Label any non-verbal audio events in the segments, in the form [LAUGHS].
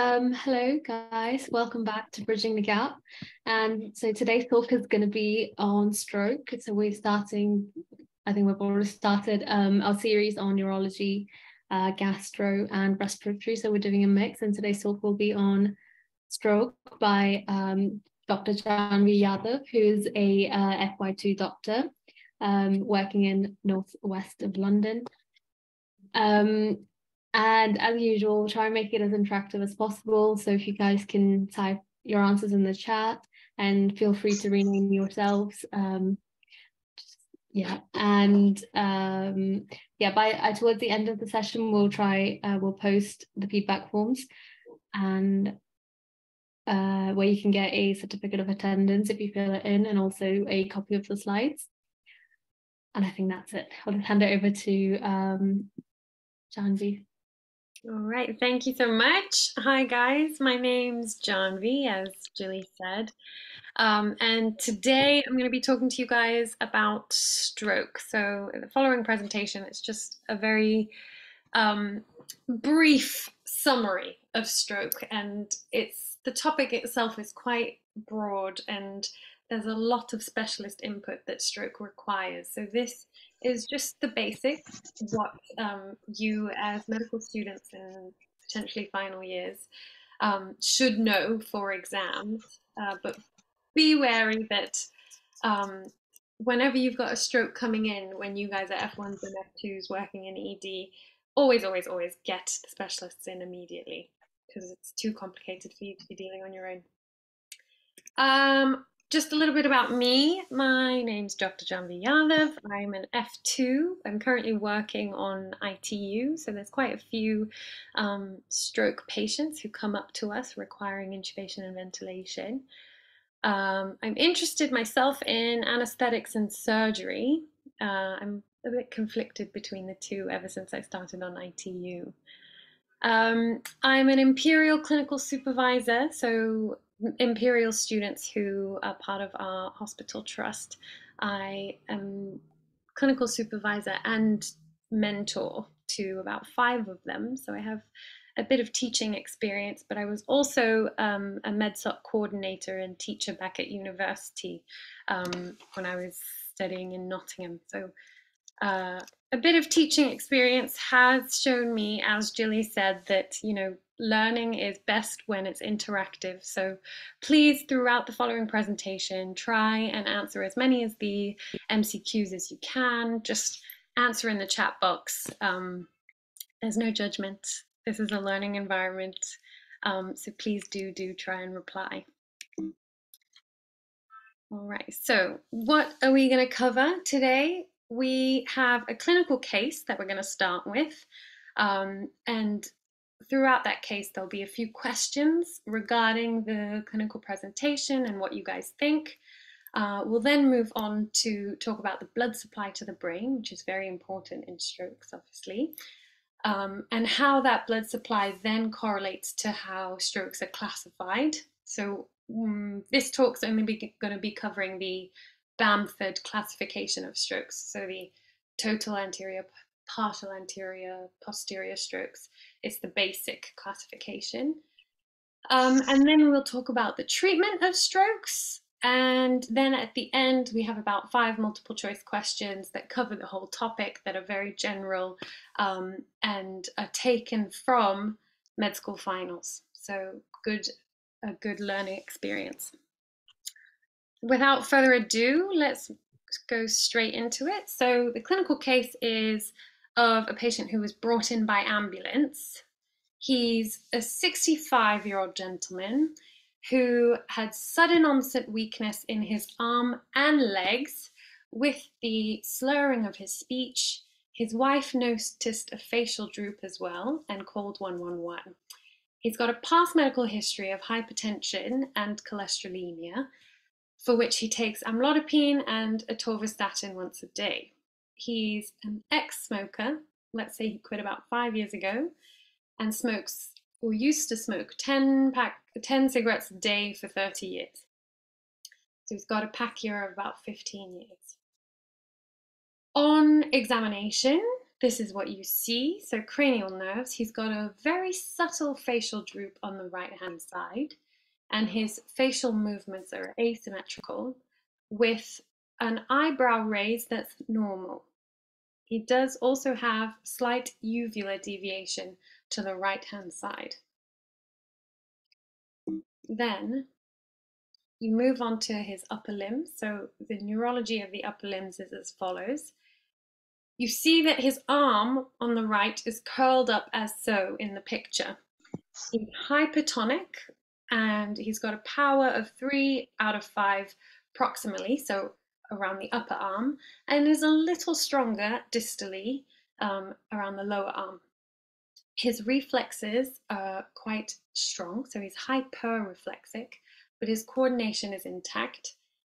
um, hello guys, welcome back to Bridging the Gap. And so today's talk is going to be on stroke. So we're starting, I think we've already started um, our series on neurology, uh, gastro and respiratory. So we're doing a mix and today's talk will be on stroke by um, Dr. Janvi Yadav, who's a uh, FY2 doctor um, working in northwest of London. Um, and as usual, try and make it as interactive as possible. So if you guys can type your answers in the chat and feel free to rename yourselves. Um, just, yeah, and um, yeah, by uh, towards the end of the session, we'll try, uh, we'll post the feedback forms and uh, where you can get a certificate of attendance if you fill it in and also a copy of the slides. And I think that's it. I'll just hand it over to um, Janvi. All right, thank you so much. Hi, guys. My name's Janvi, as Julie said. Um, and today I'm going to be talking to you guys about stroke. So, the following presentation, it's just a very um, brief summary of stroke, and it's the topic itself is quite broad, and there's a lot of specialist input that stroke requires. So, this is just the basics, what um, you as medical students in potentially final years um, should know for exams. Uh, but be wary that um, whenever you've got a stroke coming in, when you guys are F1s and F2s working in ED, always, always, always get the specialists in immediately because it's too complicated for you to be dealing on your own. Um, just a little bit about me. My name's Dr. Janvi Yadav. I'm an F2. I'm currently working on ITU, so there's quite a few um, stroke patients who come up to us requiring intubation and ventilation. Um, I'm interested myself in anesthetics and surgery. Uh, I'm a bit conflicted between the two ever since I started on ITU. Um, I'm an Imperial Clinical Supervisor, so Imperial students who are part of our hospital trust. I am clinical supervisor and mentor to about five of them. So I have a bit of teaching experience, but I was also um, a MedSoc coordinator and teacher back at university um, when I was studying in Nottingham. So uh, a bit of teaching experience has shown me, as Julie said, that you know learning is best when it's interactive. So please, throughout the following presentation, try and answer as many of the MCQs as you can. Just answer in the chat box. Um, there's no judgment. This is a learning environment. Um, so please do, do try and reply. All right, so what are we going to cover today? We have a clinical case that we're going to start with. Um, and throughout that case, there'll be a few questions regarding the clinical presentation and what you guys think. Uh, we'll then move on to talk about the blood supply to the brain, which is very important in strokes, obviously, um, and how that blood supply then correlates to how strokes are classified. So um, this talk's only going to be covering the Bamford classification of strokes, so the total anterior partial anterior, posterior strokes. It's the basic classification. Um, and then we'll talk about the treatment of strokes. And then at the end, we have about five multiple choice questions that cover the whole topic that are very general um, and are taken from med school finals. So good, a good learning experience. Without further ado, let's go straight into it. So the clinical case is of a patient who was brought in by ambulance. He's a 65 year old gentleman who had sudden onset weakness in his arm and legs with the slurring of his speech. His wife noticed a facial droop as well and called 111. He's got a past medical history of hypertension and cholesterolemia, for which he takes amlodipine and atorvastatin once a day he's an ex smoker. Let's say he quit about five years ago and smokes or used to smoke 10, pack, 10 cigarettes a day for 30 years. So he's got a pack year of about 15 years. On examination, this is what you see. So cranial nerves, he's got a very subtle facial droop on the right hand side and his facial movements are asymmetrical with an eyebrow raise that's normal. He does also have slight uvular deviation to the right hand side. Then you move on to his upper limbs. So the neurology of the upper limbs is as follows. You see that his arm on the right is curled up as so in the picture. He's hypertonic and he's got a power of three out of five proximally, so around the upper arm, and is a little stronger distally um, around the lower arm. His reflexes are quite strong, so he's hyperreflexic, but his coordination is intact,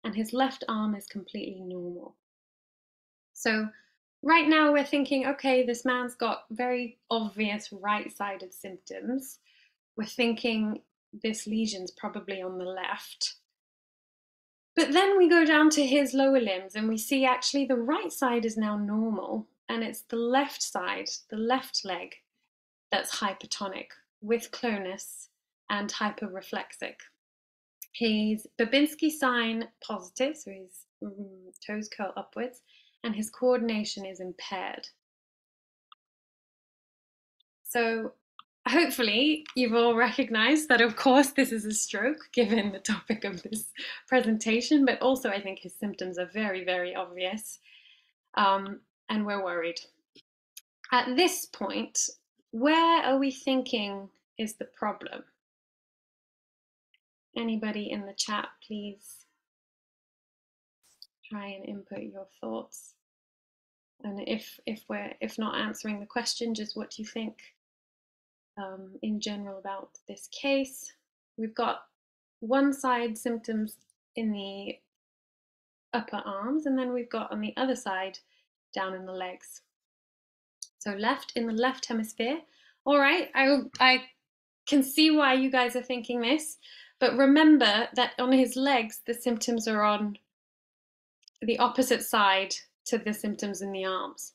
and his left arm is completely normal. So right now we're thinking, okay, this man's got very obvious right-sided symptoms. We're thinking this lesion's probably on the left. But then we go down to his lower limbs and we see actually the right side is now normal and it's the left side, the left leg, that's hypertonic with clonus and hyperreflexic. He's Babinski sign positive, so his mm, toes curl upwards, and his coordination is impaired. So hopefully you've all recognized that of course this is a stroke given the topic of this presentation but also i think his symptoms are very very obvious um, and we're worried. At this point where are we thinking is the problem? Anybody in the chat please try and input your thoughts. And if if we're if not answering the question just what do you think um, in general about this case. We've got one side symptoms in the upper arms, and then we've got on the other side down in the legs. So left in the left hemisphere. All right, I, I can see why you guys are thinking this, but remember that on his legs, the symptoms are on the opposite side to the symptoms in the arms.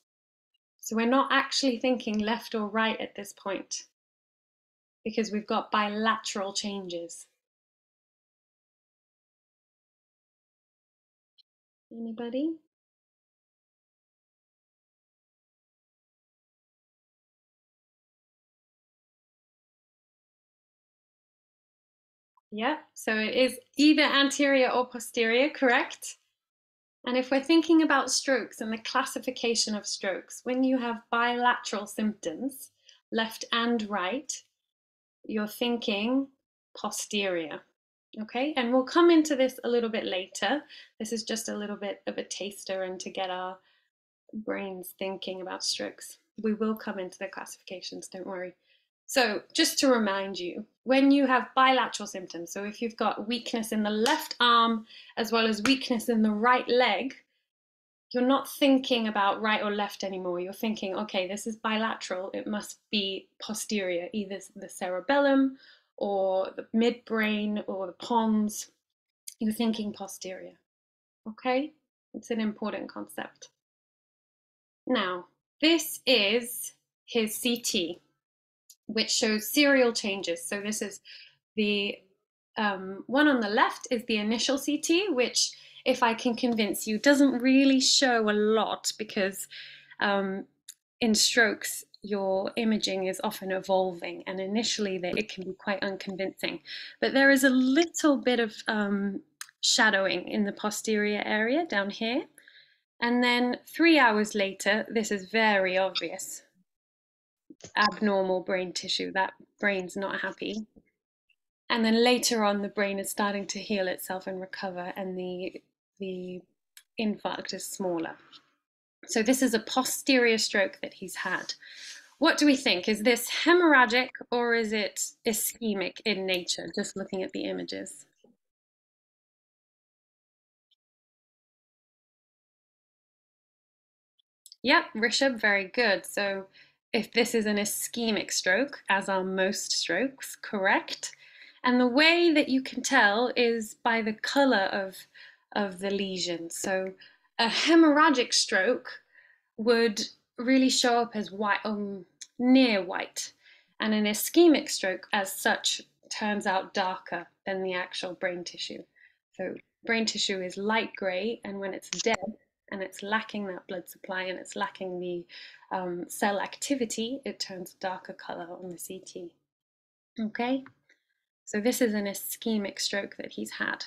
So we're not actually thinking left or right at this point because we've got bilateral changes. Anybody? Yeah, so it is either anterior or posterior, correct? And if we're thinking about strokes and the classification of strokes, when you have bilateral symptoms, left and right, you're thinking posterior. Okay, and we'll come into this a little bit later. This is just a little bit of a taster and to get our brains thinking about strokes. We will come into the classifications, don't worry. So, just to remind you, when you have bilateral symptoms, so if you've got weakness in the left arm as well as weakness in the right leg, you're not thinking about right or left anymore. You're thinking, okay, this is bilateral. It must be posterior, either the cerebellum or the midbrain or the pons. You're thinking posterior. Okay? It's an important concept. Now, this is his CT, which shows serial changes. So this is the um, one on the left is the initial CT, which if I can convince you, doesn't really show a lot because um, in strokes, your imaging is often evolving and initially it can be quite unconvincing. But there is a little bit of um, shadowing in the posterior area down here. And then three hours later, this is very obvious. Abnormal brain tissue, that brain's not happy. And then later on, the brain is starting to heal itself and recover, and the the infarct is smaller. So this is a posterior stroke that he's had. What do we think? Is this hemorrhagic or is it ischemic in nature, just looking at the images? Yep, Rishabh, very good. So if this is an ischemic stroke, as are most strokes, correct? And the way that you can tell is by the color of of the lesion. So a hemorrhagic stroke would really show up as white, um, near white. And an ischemic stroke, as such, turns out darker than the actual brain tissue. So brain tissue is light grey, and when it's dead and it's lacking that blood supply and it's lacking the um, cell activity, it turns a darker colour on the CT. Okay, so this is an ischemic stroke that he's had.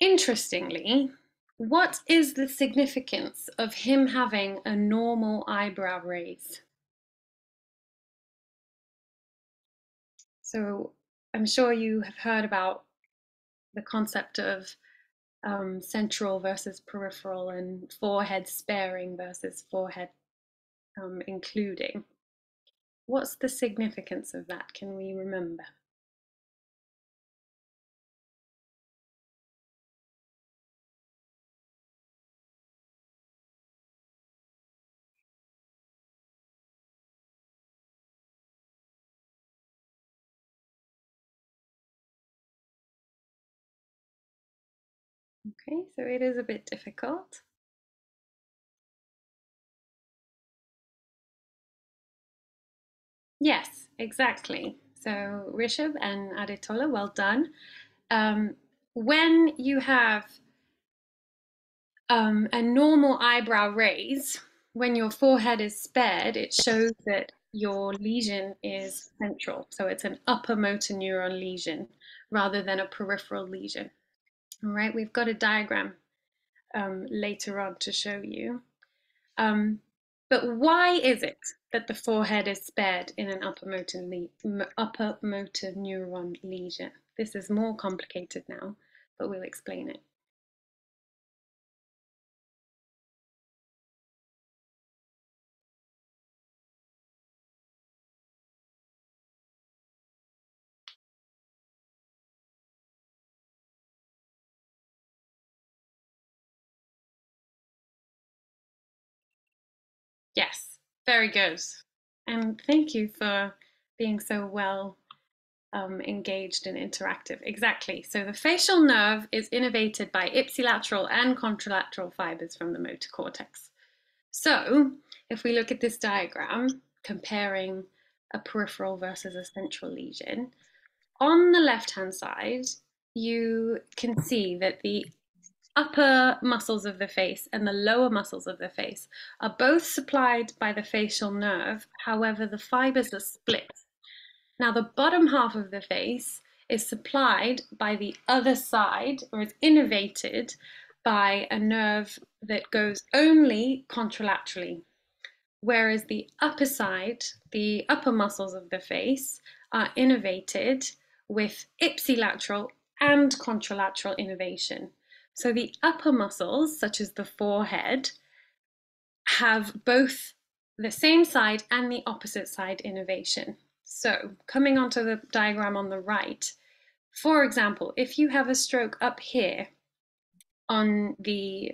Interestingly, what is the significance of him having a normal eyebrow raise? So I'm sure you have heard about the concept of um, central versus peripheral and forehead sparing versus forehead um, including. What's the significance of that? Can we remember? Okay, so it is a bit difficult. Yes, exactly. So Rishabh and Aditola, well done. Um, when you have um, a normal eyebrow raise, when your forehead is spared, it shows that your lesion is central. So it's an upper motor neuron lesion rather than a peripheral lesion. All right, we've got a diagram um, later on to show you. Um, but why is it that the forehead is spared in an upper motor, upper motor neuron lesion? This is more complicated now, but we'll explain it. Very good. And thank you for being so well um, engaged and interactive. Exactly. So the facial nerve is innervated by ipsilateral and contralateral fibers from the motor cortex. So if we look at this diagram, comparing a peripheral versus a central lesion, on the left-hand side, you can see that the upper muscles of the face and the lower muscles of the face are both supplied by the facial nerve. However, the fibers are split. Now, the bottom half of the face is supplied by the other side or is innervated by a nerve that goes only contralaterally. Whereas the upper side, the upper muscles of the face, are innervated with ipsilateral and contralateral innervation. So the upper muscles, such as the forehead, have both the same side and the opposite side innervation. So coming onto the diagram on the right, for example, if you have a stroke up here on the,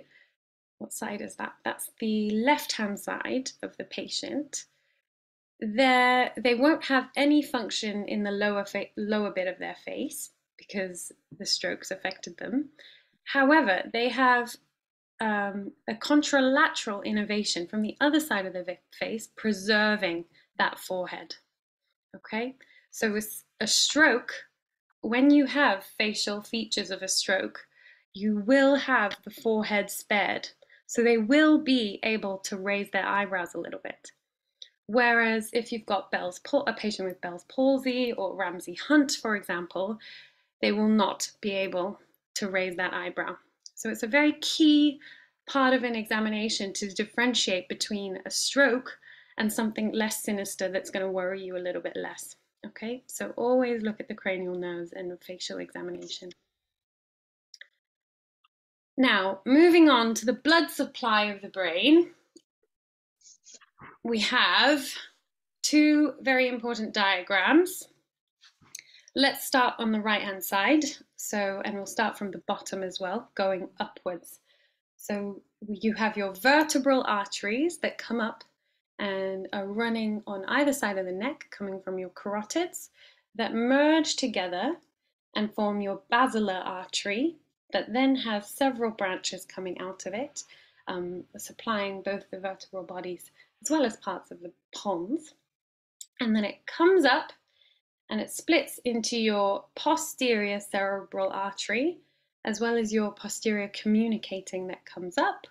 what side is that? That's the left-hand side of the patient. There, they won't have any function in the lower, lower bit of their face because the strokes affected them. However, they have um, a contralateral innervation from the other side of the face, preserving that forehead. Okay, so with a stroke, when you have facial features of a stroke, you will have the forehead spared. So they will be able to raise their eyebrows a little bit. Whereas if you've got Bell's a patient with Bell's palsy or Ramsay Hunt, for example, they will not be able to raise that eyebrow. So it's a very key part of an examination to differentiate between a stroke and something less sinister that's going to worry you a little bit less. Okay, so always look at the cranial nerves in the facial examination. Now, moving on to the blood supply of the brain, we have two very important diagrams. Let's start on the right hand side. So, and we'll start from the bottom as well, going upwards. So you have your vertebral arteries that come up and are running on either side of the neck, coming from your carotids, that merge together and form your basilar artery that then has several branches coming out of it. um, supplying both the vertebral bodies as well as parts of the pons. And then it comes up and it splits into your posterior cerebral artery as well as your posterior communicating that comes up.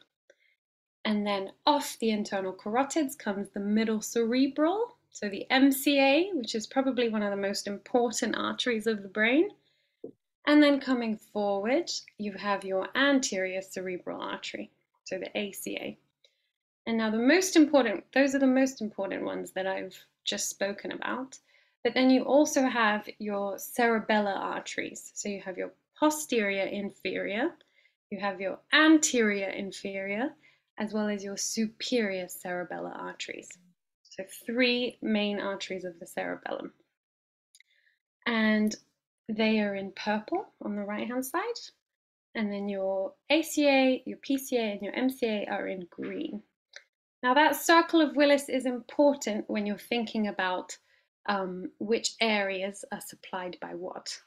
And then off the internal carotids comes the middle cerebral, so the MCA, which is probably one of the most important arteries of the brain. And then coming forward, you have your anterior cerebral artery, so the ACA. And now the most important, those are the most important ones that I've just spoken about. But then you also have your cerebellar arteries. So you have your posterior inferior, you have your anterior inferior, as well as your superior cerebellar arteries. So three main arteries of the cerebellum. And they are in purple on the right hand side. And then your ACA, your PCA, and your MCA are in green. Now, that circle of Willis is important when you're thinking about um, which areas are supplied by what.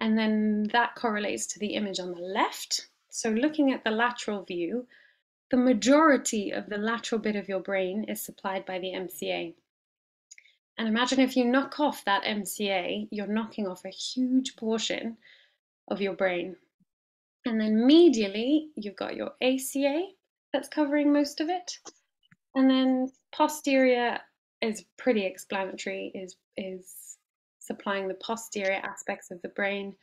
And then that correlates to the image on the left. So, looking at the lateral view, the majority of the lateral bit of your brain is supplied by the MCA. And imagine if you knock off that MCA, you're knocking off a huge portion of your brain. And then medially, you've got your ACA that's covering most of it. And then posterior is pretty explanatory, is, is supplying the posterior aspects of the brain,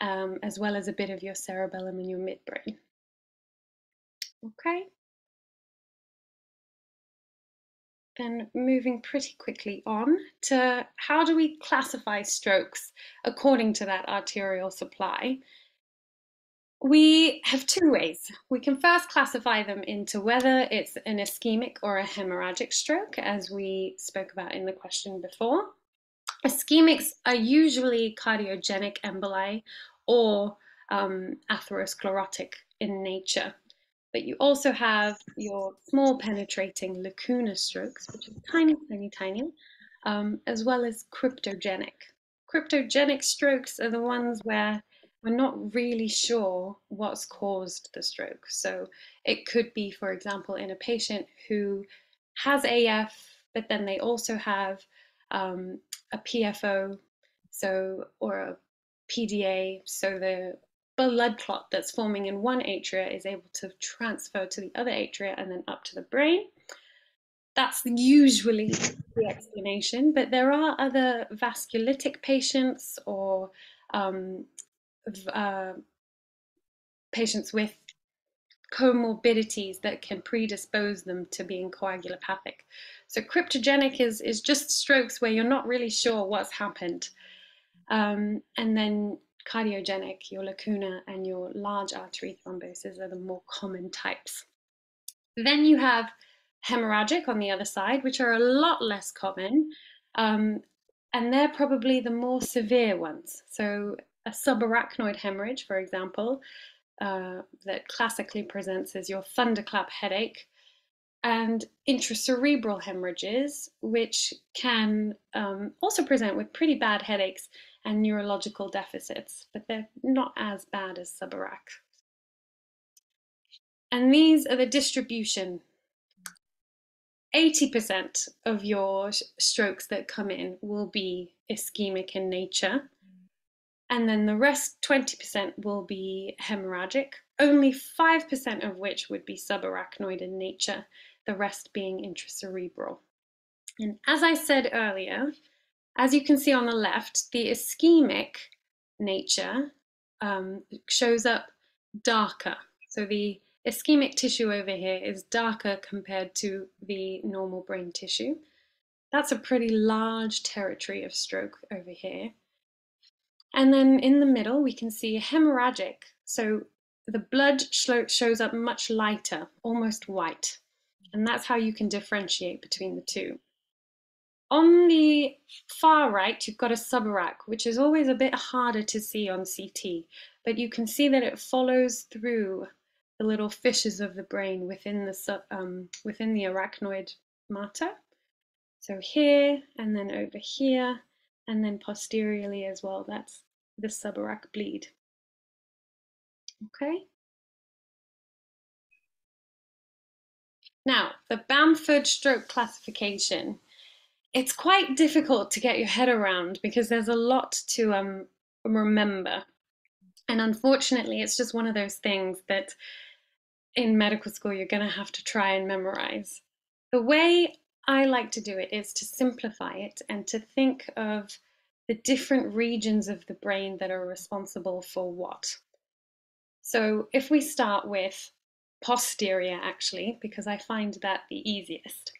um, as well as a bit of your cerebellum and your midbrain. Okay. Then moving pretty quickly on to how do we classify strokes according to that arterial supply? We have two ways. We can first classify them into whether it's an ischemic or a hemorrhagic stroke, as we spoke about in the question before. Ischemics are usually cardiogenic emboli or um, atherosclerotic in nature. But you also have your small penetrating lacunar strokes, which are tiny, tiny, tiny, um, as well as cryptogenic. Cryptogenic strokes are the ones where we're not really sure what's caused the stroke. So it could be, for example, in a patient who has AF, but then they also have um, a PFO, so or a PDA, so the blood clot that's forming in one atria is able to transfer to the other atria and then up to the brain. That's usually the explanation, but there are other vasculitic patients or um, uh, patients with comorbidities that can predispose them to being coagulopathic. So cryptogenic is, is just strokes where you're not really sure what's happened. Um, and then cardiogenic, your lacuna, and your large artery thrombosis are the more common types. Then you have hemorrhagic on the other side, which are a lot less common, um, and they're probably the more severe ones. So, a subarachnoid hemorrhage, for example, uh, that classically presents as your thunderclap headache, and intracerebral hemorrhages, which can um, also present with pretty bad headaches and neurological deficits, but they're not as bad as subarach. And these are the distribution. 80% of your strokes that come in will be ischemic in nature. And then the rest, 20%, will be hemorrhagic, only 5% of which would be subarachnoid in nature, the rest being intracerebral. And as I said earlier, as you can see on the left, the ischemic nature um, shows up darker. So the ischemic tissue over here is darker compared to the normal brain tissue. That's a pretty large territory of stroke over here. And then in the middle, we can see hemorrhagic. So the blood shows up much lighter, almost white. And that's how you can differentiate between the two. On the far right, you've got a subarach, which is always a bit harder to see on CT, but you can see that it follows through the little fissures of the brain within the um, within the arachnoid mater. So here, and then over here, and then posteriorly as well. That's the subarach bleed. Okay. Now, the Bamford stroke classification, it's quite difficult to get your head around because there's a lot to um, remember. And unfortunately, it's just one of those things that in medical school you're going to have to try and memorize. The way I like to do it is to simplify it and to think of the different regions of the brain that are responsible for what. So if we start with posterior, actually, because I find that the easiest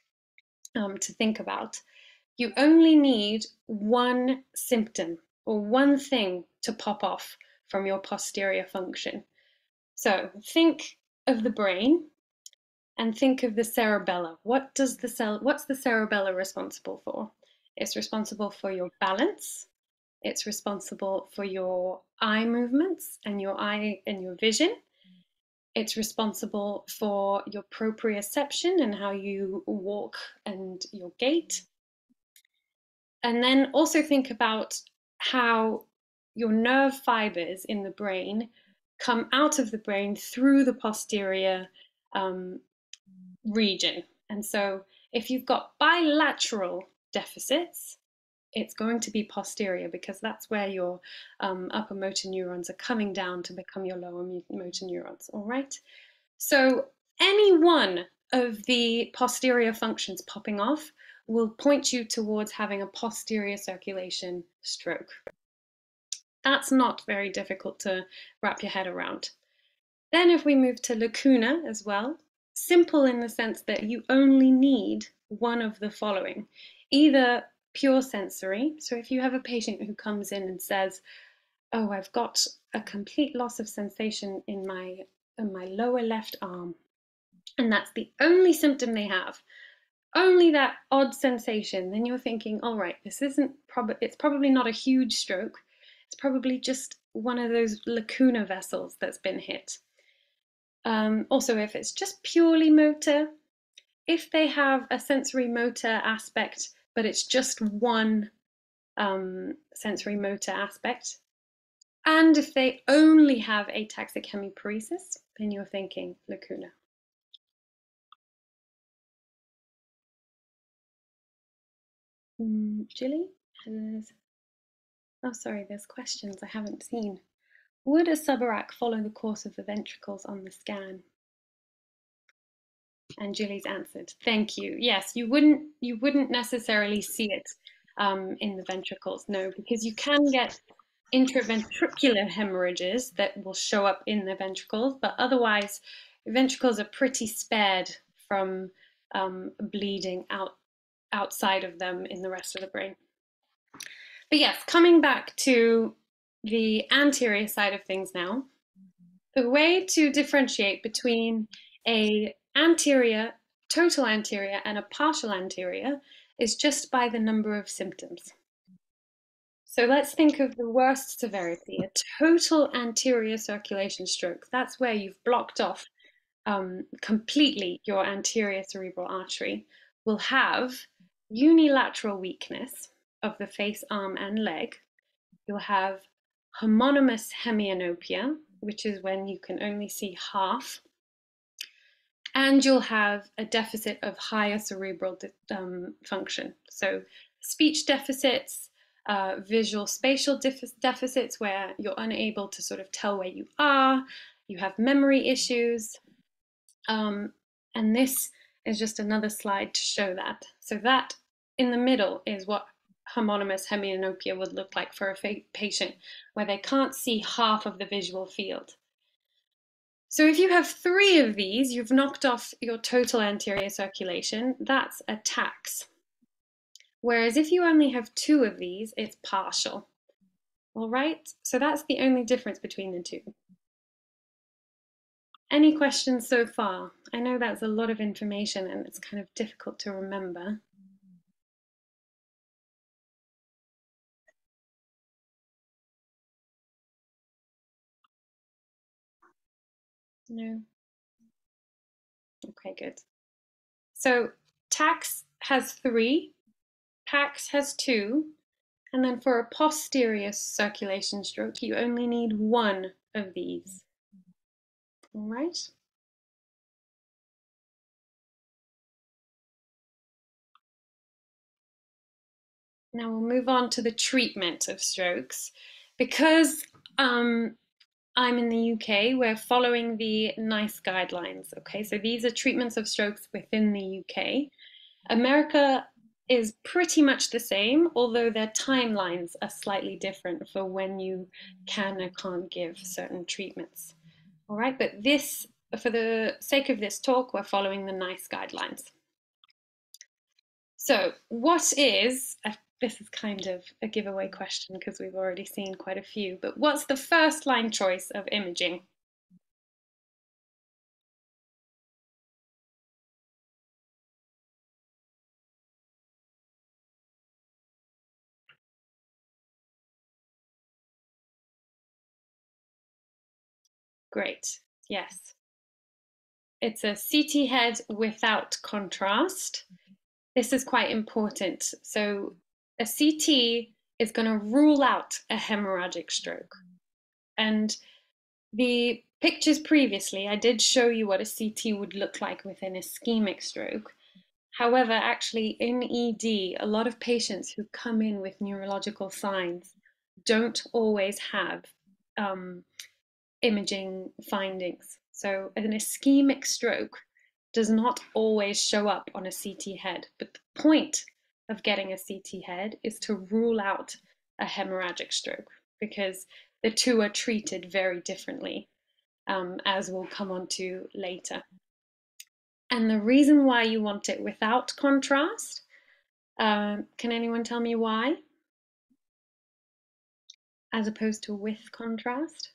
um, to think about, you only need one symptom or one thing to pop off from your posterior function. So think of the brain and think of the cerebella. What does the cell, what's the cerebella responsible for? It's responsible for your balance. It's responsible for your eye movements and your eye and your vision. It's responsible for your proprioception and how you walk and your gait. And then also think about how your nerve fibers in the brain come out of the brain through the posterior um, region. And so if you've got bilateral deficits, it's going to be posterior because that's where your um, upper motor neurons are coming down to become your lower motor neurons, all right? So any one of the posterior functions popping off will point you towards having a posterior circulation stroke. That's not very difficult to wrap your head around. Then if we move to lacuna as well, simple in the sense that you only need one of the following. Either pure sensory, so if you have a patient who comes in and says, oh, I've got a complete loss of sensation in my, in my lower left arm, and that's the only symptom they have, only that odd sensation, then you're thinking, all right, this isn't prob it's probably not a huge stroke. It's probably just one of those lacuna vessels that's been hit. Um, also, if it's just purely motor, if they have a sensory motor aspect, but it's just one um, sensory motor aspect, and if they only have ataxic hemiparesis, then you're thinking lacuna. Mm, has Oh, sorry, there's questions I haven't seen. Would a subarach follow the course of the ventricles on the scan? And Julie's answered, thank you. Yes, you wouldn't you wouldn't necessarily see it um, in the ventricles, no, because you can get intraventricular hemorrhages that will show up in the ventricles, but otherwise, ventricles are pretty spared from um, bleeding out outside of them in the rest of the brain. But yes, coming back to the anterior side of things now, the way to differentiate between a anterior, total anterior and a partial anterior is just by the number of symptoms. So let's think of the worst severity, a total anterior circulation stroke. That's where you've blocked off um, completely your anterior cerebral artery, will have unilateral weakness, of the face, arm, and leg. You'll have homonymous hemianopia, which is when you can only see half. And you'll have a deficit of higher cerebral um, function. So, speech deficits, uh, visual spatial deficits, where you're unable to sort of tell where you are, you have memory issues. Um, and this is just another slide to show that. So, that in the middle is what homonymous hemianopia would look like for a patient where they can't see half of the visual field. So if you have three of these, you've knocked off your total anterior circulation, that's a TACS. Whereas if you only have two of these, it's partial. All right, so that's the only difference between the two. Any questions so far? I know that's a lot of information and it's kind of difficult to remember. No. Okay, good. So TACS has three, PACS has two, and then for a posterior circulation stroke, you only need one of these. All right. Now we'll move on to the treatment of strokes. Because um, I'm in the UK, we're following the NICE guidelines. Okay, so these are treatments of strokes within the UK. America is pretty much the same, although their timelines are slightly different for when you can or can't give certain treatments. All right, but this, for the sake of this talk, we're following the NICE guidelines. So, what is, this is kind of a giveaway question because we've already seen quite a few, but what's the first line choice of imaging? Great, yes. It's a CT head without contrast. Mm-hmm. This is quite important. So a CT is going to rule out a hemorrhagic stroke. And the pictures previously, I did show you what a CT would look like with an ischemic stroke. However, actually in ED, a lot of patients who come in with neurological signs don't always have um, imaging findings. So an ischemic stroke does not always show up on a CT head, but the point of getting a CT head is to rule out a hemorrhagic stroke because the two are treated very differently, um, as we'll come on to later. And the reason why you want it without contrast, uh, can anyone tell me why? As opposed to with contrast?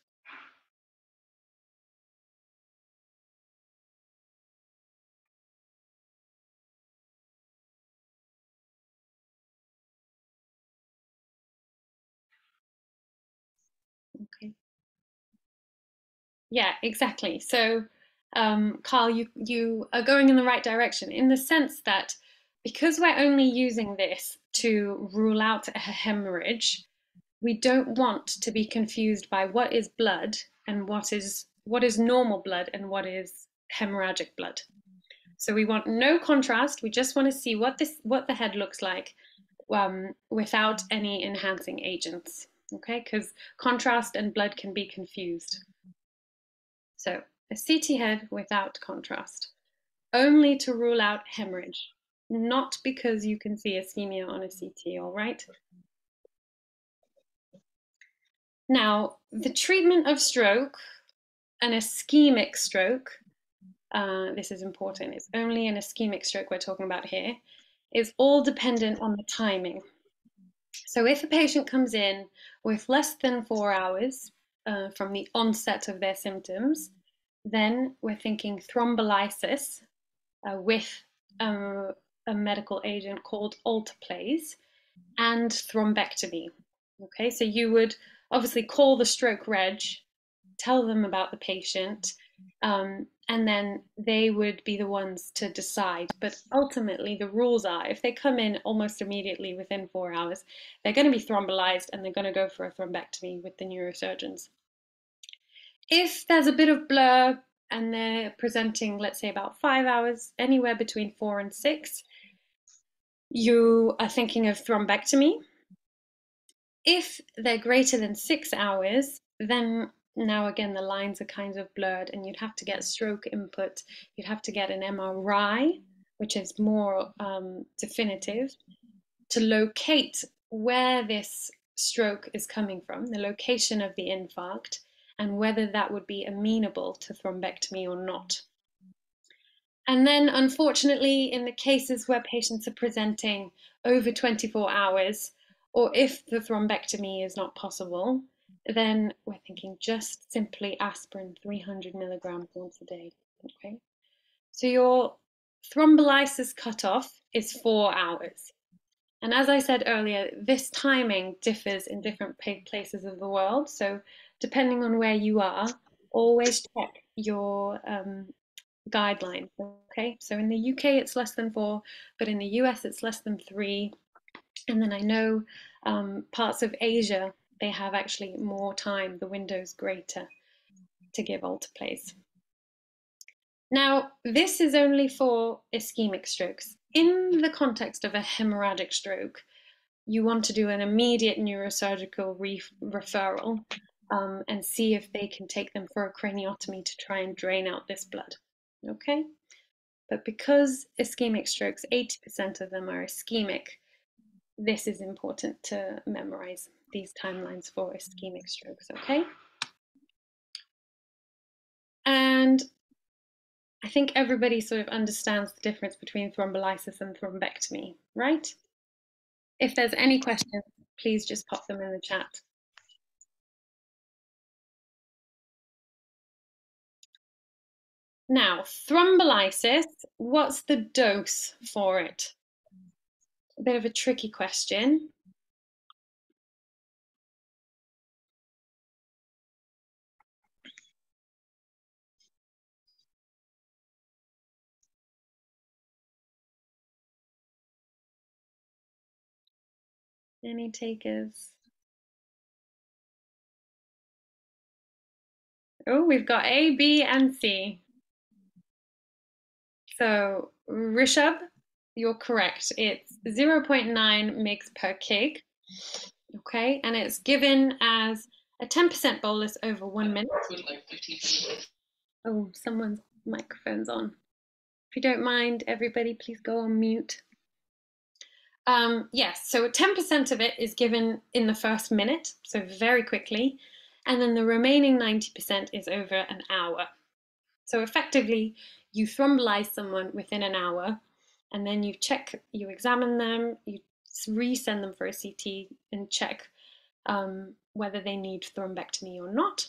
Yeah, exactly. So, um, Carl, you, you are going in the right direction in the sense that because we're only using this to rule out a hemorrhage, we don't want to be confused by what is blood and what is what is normal blood and what is hemorrhagic blood. So we want no contrast. We just want to see what this what the head looks like um, without any enhancing agents okay? Because contrast and blood can be confused. So a CT head without contrast, only to rule out hemorrhage, not because you can see ischemia on a CT, all right? Now, the treatment of stroke, an ischemic stroke, uh, this is important, it's only an ischemic stroke we're talking about here, is all dependent on the timing. So if a patient comes in with less than four hours uh, from the onset of their symptoms, then we're thinking thrombolysis uh, with um, a medical agent called alteplase and thrombectomy. Okay, so you would obviously call the stroke reg, tell them about the patient, um, and then they would be the ones to decide. But ultimately, the rules are if they come in almost immediately within four hours, they're going to be thrombolyzed and they're going to go for a thrombectomy with the neurosurgeons. If there's a bit of blur and they're presenting, let's say, about five hours, anywhere between four and six, you are thinking of thrombectomy. If they're greater than six hours, then now again the lines are kind of blurred and you'd have to get stroke input. You'd have to get an mri which is more um, definitive to locate where this stroke is coming from the location of the infarct and whether that would be amenable to thrombectomy or not. And then unfortunately in the cases where patients are presenting over 24 hours or if the thrombectomy is not possible then we're thinking just simply aspirin 300 milligrams once a day. Okay, so your thrombolysis cutoff is four hours. And as I said earlier, this timing differs in different places of the world. So depending on where you are, always check your um, guidelines. Okay, so in the UK it's less than four, but in the US it's less than three. And then I know um, parts of Asia they have actually more time, the window's greater to give alteplase. Now, this is only for ischemic strokes. In the context of a hemorrhagic stroke, you want to do an immediate neurosurgical re referral um, and see if they can take them for a craniotomy to try and drain out this blood. Okay? But because ischemic strokes, 80% of them are ischemic, this is important to memorize these timelines for ischemic strokes, okay? And I think everybody sort of understands the difference between thrombolysis and thrombectomy, right? If there's any questions, please just pop them in the chat. Now, thrombolysis, what's the dose for it? A bit of a tricky question. Any takers? Oh, we've got A, B, and C. So, Rishabh, you're correct. It's 0.9 mg per kg. Okay, and it's given as a 10% bolus over one minute. Oh, someone's microphone's on. If you don't mind, everybody, please go on mute. Um, yes, so 10% of it is given in the first minute, so very quickly, and then the remaining 90% is over an hour. So effectively, you thrombolyze someone within an hour, and then you check, you examine them, you resend them for a CT and check um, whether they need thrombectomy or not.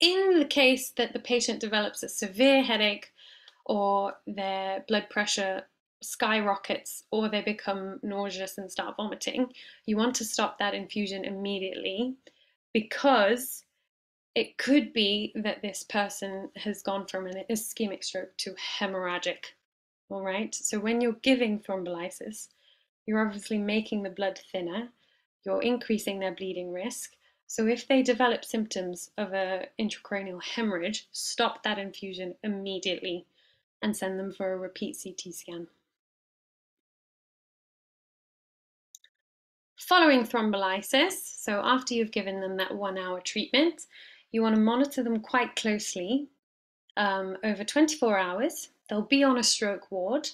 In the case that the patient develops a severe headache or their blood pressure skyrockets or they become nauseous and start vomiting, you want to stop that infusion immediately because it could be that this person has gone from an ischemic stroke to hemorrhagic. All right, so when you're giving thrombolysis, you're obviously making the blood thinner, you're increasing their bleeding risk. So if they develop symptoms of an intracranial hemorrhage, stop that infusion immediately and send them for a repeat CT scan. Following thrombolysis, so after you've given them that one hour treatment, you want to monitor them quite closely um, over 24 hours. They'll be on a stroke ward,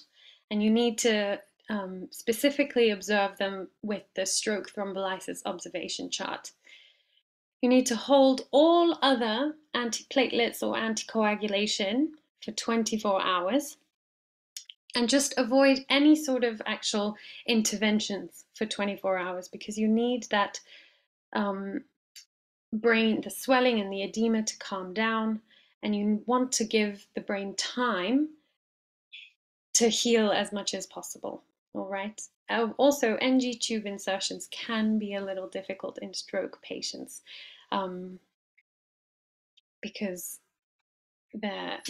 and you need to um, specifically observe them with the stroke thrombolysis observation chart. You need to hold all other antiplatelets or anticoagulation for 24 hours and just avoid any sort of actual interventions for 24 hours because you need that um, brain, the swelling and the edema to calm down, and you want to give the brain time to heal as much as possible. All right. Also, NG tube insertions can be a little difficult in stroke patients um, because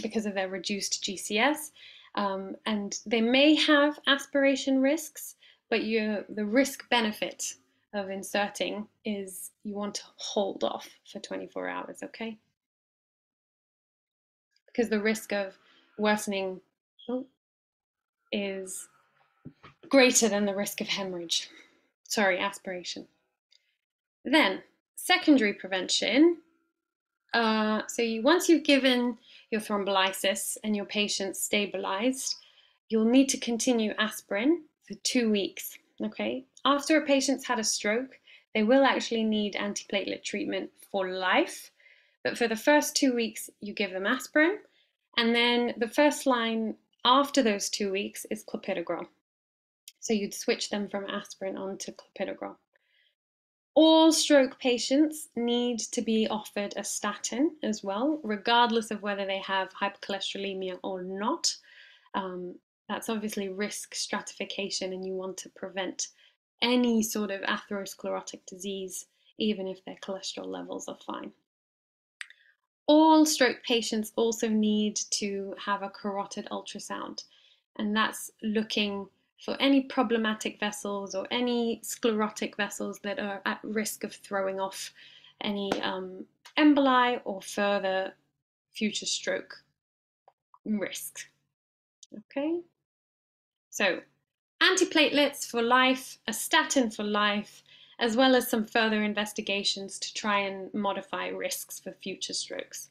because of their reduced GCS um, and they may have aspiration risks, but you, the risk benefit of inserting is you want to hold off for 24 hours, okay? Because the risk of worsening is greater than the risk of hemorrhage. Sorry, aspiration. Then, secondary prevention. Uh, so you, once you've given your thrombolysis and your patient stabilized, you'll need to continue aspirin for two weeks. Okay, after a patient's had a stroke, they will actually need antiplatelet treatment for life. But for the first two weeks, you give them aspirin. And then the first line after those two weeks is clopidogrel. So you'd switch them from aspirin onto clopidogrel. All stroke patients need to be offered a statin as well, regardless of whether they have hypercholesterolemia or not. Um, that's obviously risk stratification, and you want to prevent any sort of atherosclerotic disease, even if their cholesterol levels are fine. All stroke patients also need to have a carotid ultrasound, and that's looking for any problematic vessels or any sclerotic vessels that are at risk of throwing off any um, emboli or further future stroke risk. Okay, so antiplatelets for life, a statin for life, as well as some further investigations to try and modify risks for future strokes.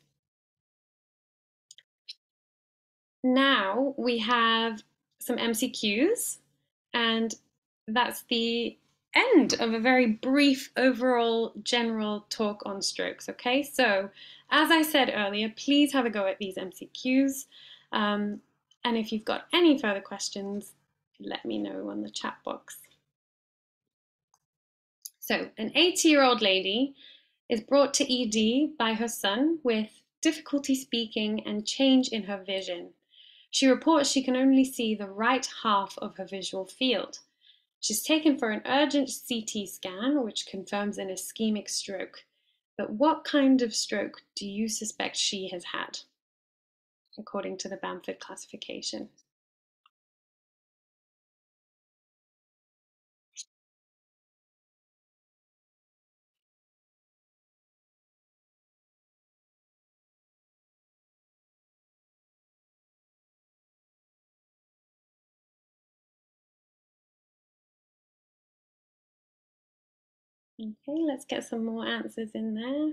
Now we have some MCQs, and that's the end of a very brief overall general talk on strokes. Okay, so as I said earlier, please have a go at these MCQs. Um, and if you've got any further questions, let me know on the chat box. So, an 80 year old lady is brought to ED by her son with difficulty speaking and change in her vision. She reports she can only see the right half of her visual field. She's taken for an urgent CT scan, which confirms an ischemic stroke. But what kind of stroke do you suspect she has had, according to the Bamford classification? Okay, let's get some more answers in there.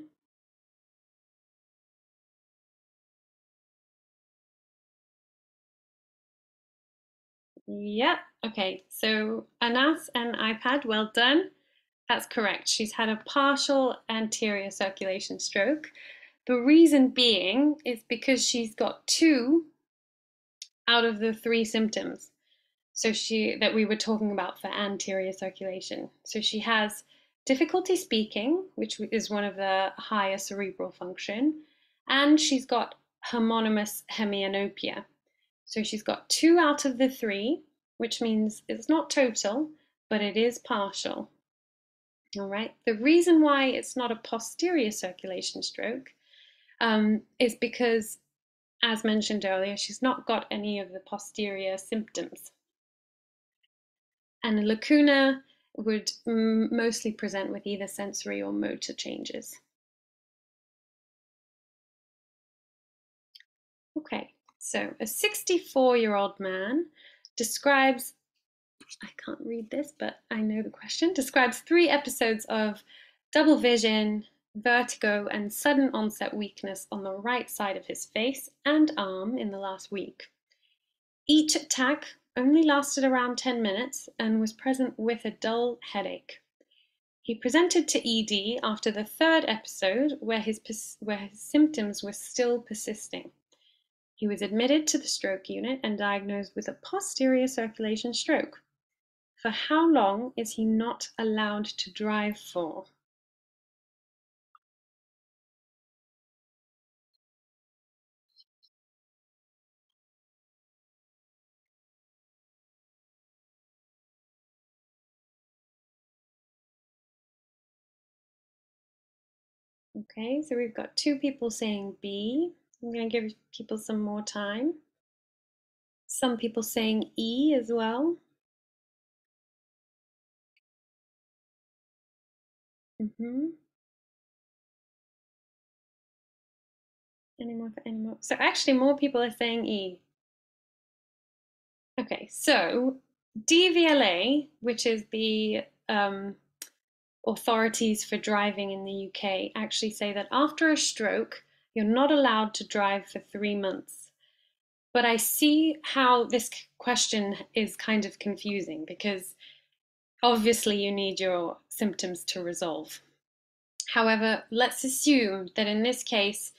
Yep, okay, so Anas and iPad, well done. That's correct. She's had a partial anterior circulation stroke. The reason being is because she's got two out of the three symptoms. So she that we were talking about for anterior circulation. So she has difficulty speaking, which is one of the higher cerebral function, and she's got homonymous hemianopia. So she's got two out of the three, which means it's not total, but it is partial. All right. The reason why it's not a posterior circulation stroke um, is because, as mentioned earlier, she's not got any of the posterior symptoms. And a lacuna would mostly present with either sensory or motor changes. Okay, so a 64 year old man describes, I can't read this, but I know the question, describes three episodes of double vision, vertigo, and sudden onset weakness on the right side of his face and arm in the last week. Each attack only lasted around 10 minutes and was present with a dull headache. He presented to ED after the third episode where his, where his symptoms were still persisting. He was admitted to the stroke unit and diagnosed with a posterior circulation stroke. For how long is he not allowed to drive for? Okay, so we've got two people saying B. I'm going to give people some more time. Some people saying E as well. Mm-hmm. Any more for any more? So actually more people are saying E. Okay, so DVLA, which is the um, authorities for driving in the UK actually say that after a stroke, you're not allowed to drive for three months. But I see how this question is kind of confusing because obviously you need your symptoms to resolve. However, let's assume that in this case,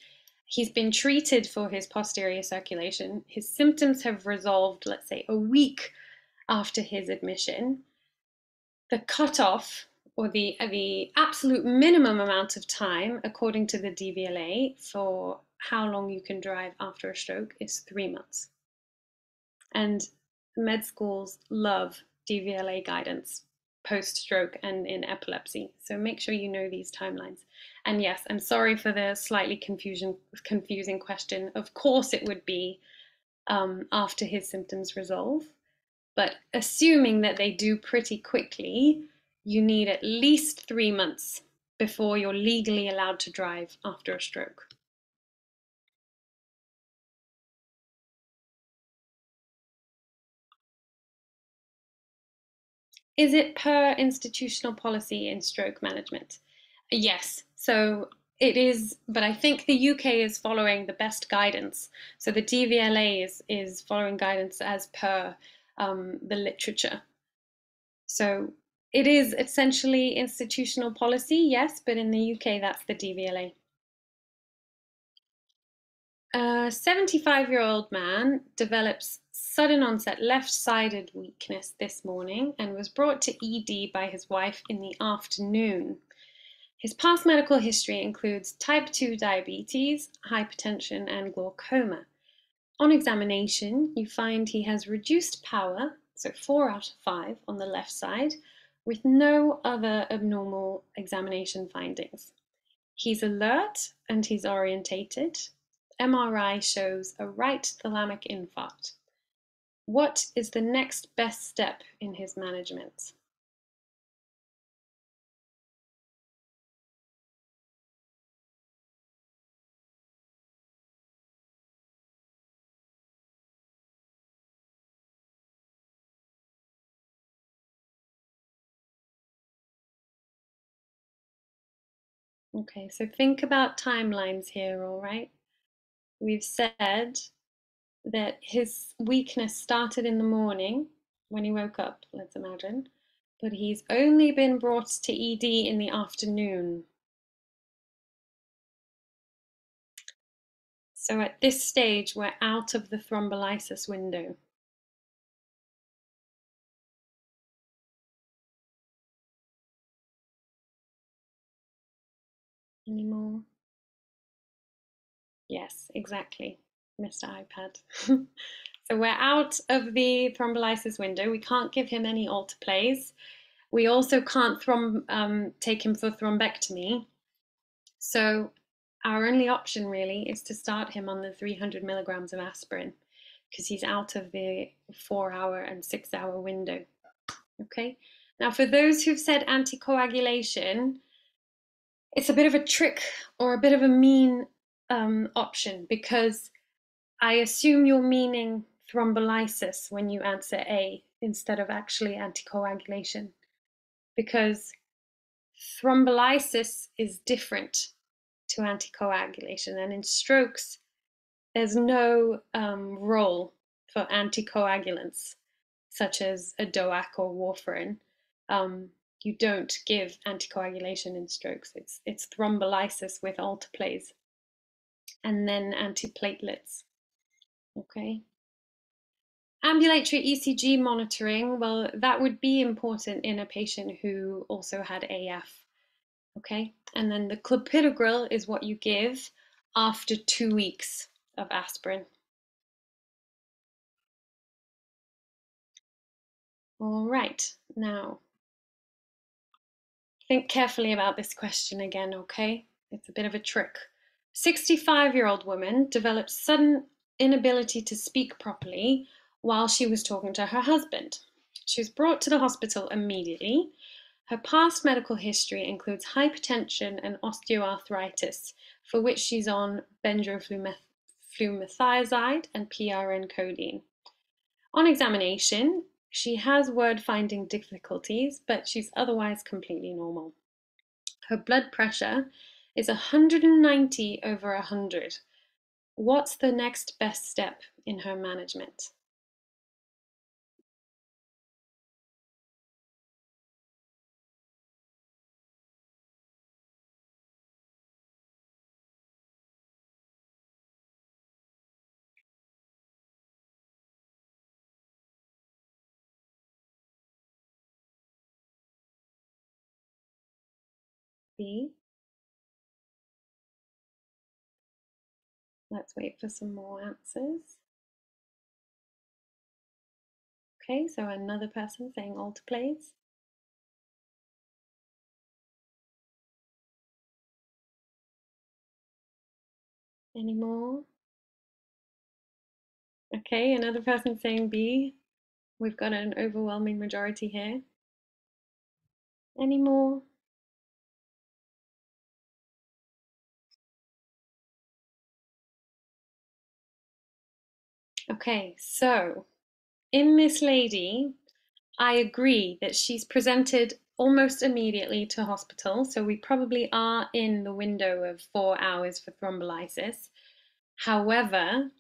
he's been treated for his posterior circulation. His symptoms have resolved, let's say, a week after his admission. The cutoff or the, the absolute minimum amount of time, according to the DVLA, for how long you can drive after a stroke is three months. And med schools love DVLA guidance post stroke and in epilepsy. So make sure you know these timelines. And yes, I'm sorry for the slightly confusion, confusing question. Of course, it would be um, after his symptoms resolve. But assuming that they do pretty quickly, you need at least three months before you're legally allowed to drive after a stroke. Is it per institutional policy in stroke management? Yes. So it is, but I think the UK is following the best guidance. So the DVLA is, is following guidance as per um, the literature. So it is essentially institutional policy, yes, but in the UK, that's the DVLA. A 75 year old man develops sudden onset left sided weakness this morning and was brought to ED by his wife in the afternoon. His past medical history includes type 2 diabetes, hypertension, and glaucoma. On examination, you find he has reduced power, so 4 out of 5 on the left side, with no other abnormal examination findings. He's alert and he's orientated. MRI shows a right thalamic infarct. What is the next best step in his management? Okay, so think about timelines here, all right? We've said that his weakness started in the morning when he woke up, let's imagine, but he's only been brought to ED in the afternoon. So at this stage, we're out of the thrombolysis window. Any more? Yes, exactly, Mr. iPad. [LAUGHS] so we're out of the thrombolysis window. We can't give him any alteplase. We also can't throm um, take him for thrombectomy. So our only option really is to start him on the 300 milligrams of aspirin because he's out of the four hour and six hour window. Okay. Now, for those who've said anticoagulation, it's a bit of a trick or a bit of a mean um, option because I assume you're meaning thrombolysis when you answer A instead of actually anticoagulation because thrombolysis is different to anticoagulation and in strokes there's no um, role for anticoagulants such as a DOAC or warfarin. Um, you don't give anticoagulation in strokes. It's it's thrombolysis with alteplase and then antiplatelets. Okay. Ambulatory ECG monitoring, well, that would be important in a patient who also had AF. Okay. And then the clopidogrel is what you give after two weeks of aspirin. All right, now think carefully about this question again, okay? It's a bit of a trick. 65 year old woman developed sudden inability to speak properly while she was talking to her husband. She was brought to the hospital immediately. Her past medical history includes hypertension and osteoarthritis, for which she's on bendroflumethiazide and PRN codeine. On examination, she has word finding difficulties, but she's otherwise completely normal. Her blood pressure is 190 over 100. What's the next best step in her management? B. Let's wait for some more answers. Okay, so another person saying alteplase. Any more? Okay, another person saying B. We've got an overwhelming majority here. Any more? Okay, so in this lady, I agree that she's presented almost immediately to hospital, so we probably are in the window of four hours for thrombolysis. However,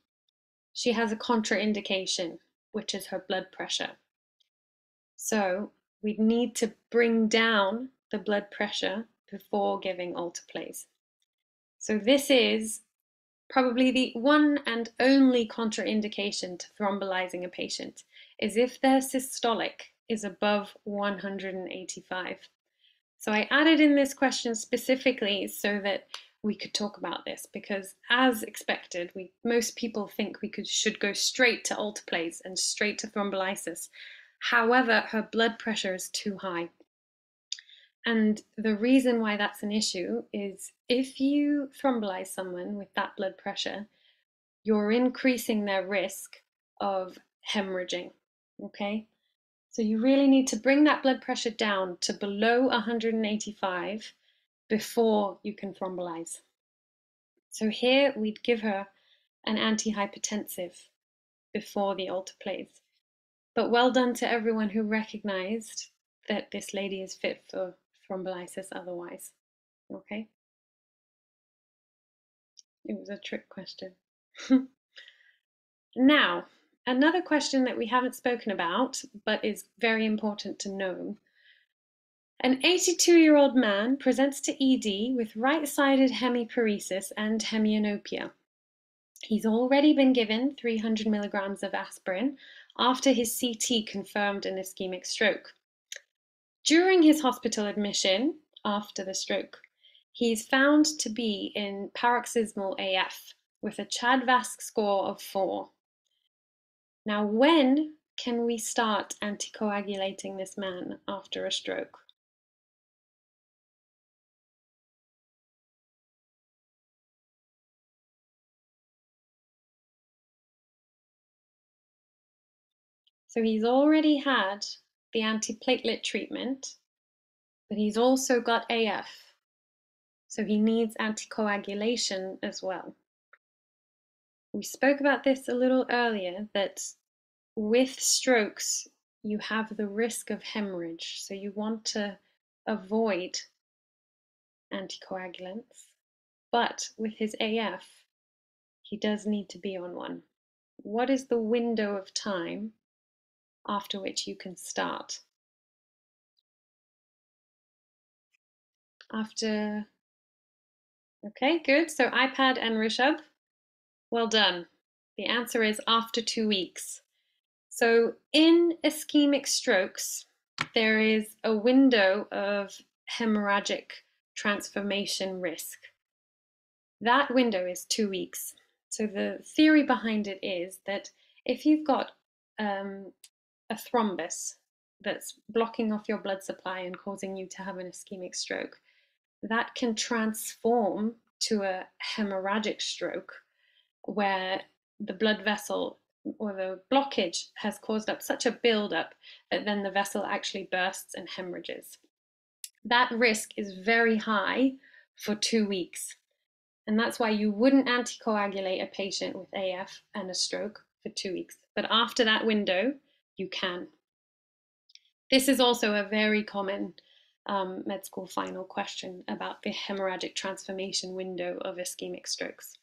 she has a contraindication, which is her blood pressure. So we'd need to bring down the blood pressure before giving alteplase. So this is probably the one and only contraindication to thrombolizing a patient is if their systolic is above 185. So I added in this question specifically so that we could talk about this because as expected, we most people think we could should go straight to alteplase and straight to thrombolysis. However, her blood pressure is too high. And the reason why that's an issue is if you thrombolize someone with that blood pressure, you're increasing their risk of hemorrhaging. Okay? So you really need to bring that blood pressure down to below 185 before you can thrombolize. So here we'd give her an antihypertensive before the alteplase. But well done to everyone who recognized that this lady is fit for thrombolysis otherwise. Okay? It was a trick question. [LAUGHS] now, another question that we haven't spoken about, but is very important to know. An 82 year old man presents to ED with right sided hemiparesis and hemianopia. He's already been given 300 milligrams of aspirin after his CT confirmed an ischemic stroke. During his hospital admission after the stroke, he's found to be in paroxysmal AF with a CHA2DS2-VASc score of 4. Now, when can we start anticoagulating this man after a stroke? So he's already had the antiplatelet treatment, but he's also got AF. So he needs anticoagulation as well. We spoke about this a little earlier that with strokes, you have the risk of hemorrhage. So you want to avoid anticoagulants. But with his AF, he does need to be on one. What is the window of time after which you can start. After, okay, good. So iPad and Rishabh, well done. The answer is after two weeks. So in ischemic strokes, there is a window of hemorrhagic transformation risk. That window is two weeks. So the theory behind it is that if you've got um, a thrombus that's blocking off your blood supply and causing you to have an ischemic stroke, that can transform to a hemorrhagic stroke where the blood vessel or the blockage has caused up such a buildup that then the vessel actually bursts and hemorrhages. That risk is very high for two weeks. And that's why you wouldn't anticoagulate a patient with AF and a stroke for two weeks. But after that window, you can. This is also a very common um, med school final question about the hemorrhagic transformation window of ischemic strokes.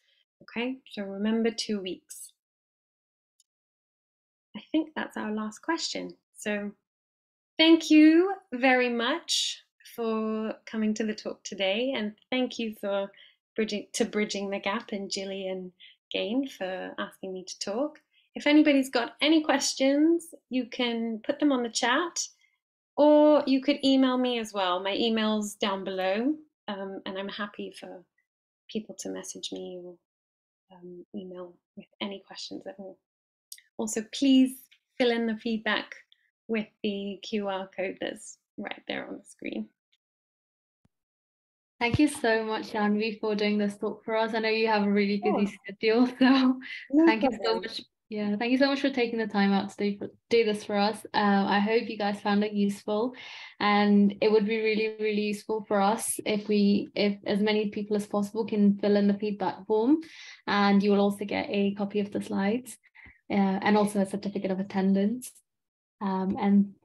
Okay, so remember two weeks. I think that's our last question. So thank you very much for coming to the talk today and thank you for bridging to bridging the gap and Gillian Gain for asking me to talk. If anybody's got any questions, you can put them on the chat or you could email me as well. My email's down below, um, and I'm happy for people to message me or um, email with any questions at all. Also, please fill in the feedback with the QR code that's right there on the screen. Thank you so much, Janvi, for doing this talk for us. I know you have a really busy oh. schedule, [LAUGHS] so no thank problem. you so much yeah, thank you so much for taking the time out to do, do this for us. Uh, I hope you guys found it useful, and it would be really, really useful for us if we, if as many people as possible can fill in the feedback form, and you will also get a copy of the slides, uh, and also a certificate of attendance. Um, and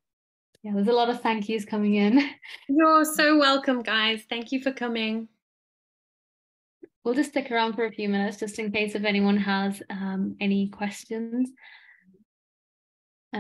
Yeah, there's a lot of thank yous coming in. You're so welcome, guys. Thank you for coming. We'll just stick around for a few minutes just in case if anyone has um, any questions. Uh,